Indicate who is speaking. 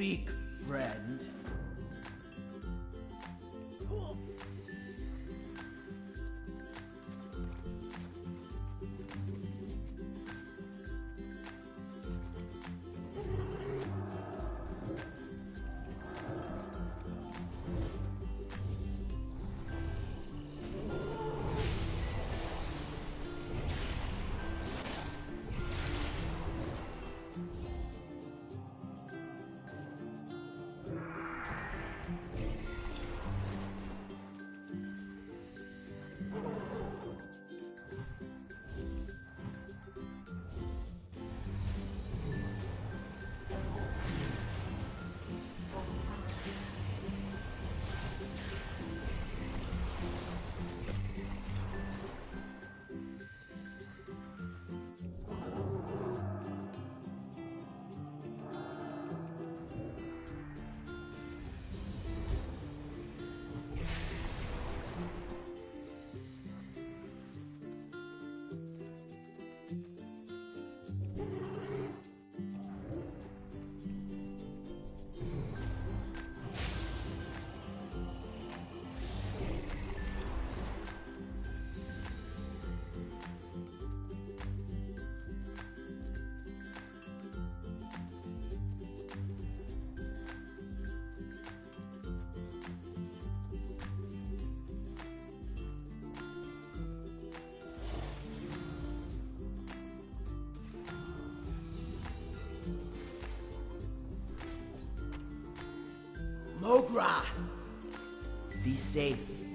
Speaker 1: Speak, friend. Mogra! Be safe.